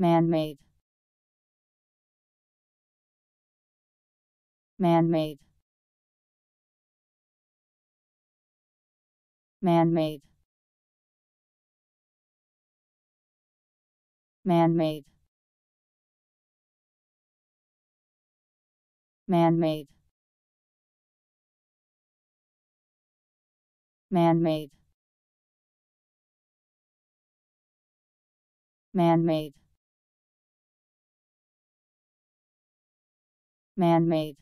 man-made. Man-made. Man-made. Man-made. Man-made. Man-made. Man-made man-made